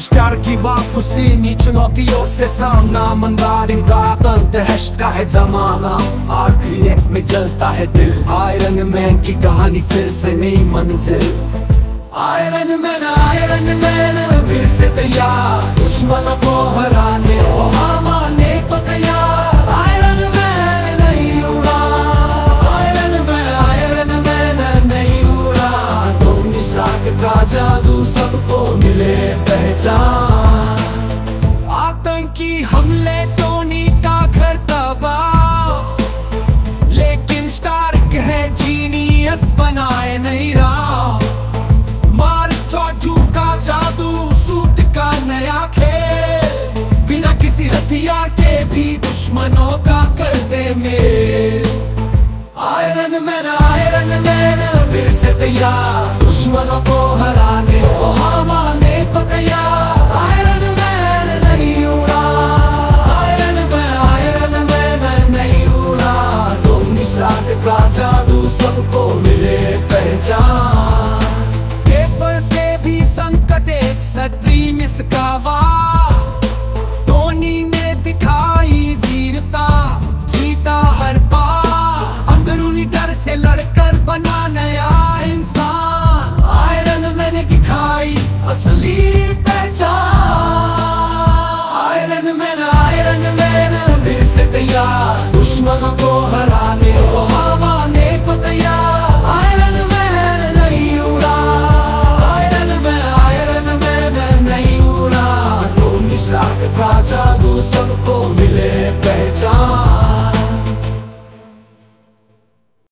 Star की वापसी नी चुनौतियों से सामना। मंदार इनका दहशत का है जमाना। आखिरी एक में जलता है दिल। आयरन मैन की कहानी फिर से नई मंजिल। आयरन मैन आयरन मैन, फिर से तैयार। दुश्मनों पहचान आतंकी हमले, टोनी का घर तबाह। लेकिन स्टार्क है जीनियस, बनाए नहीं रहा। मार चौजू का जादू, सूट का नया खेल। बिना किसी हथियार के भी दुश्मनों का कर दे मेल। आयरन मैन आयरन मैन फिर से तैयार। दुश्मनों को का जादू सबको मिले पहचान। पेपर पे भी संकट एक सत्री मिसकावा। धोनी ने दिखाई वीरता, जीता हर पार अंदरूनी डर से लड़कर बना नया इंसान। आयरन मैंने दिखाई असली पहचान। आयरन मैन चांदू सबको मिले पहचान।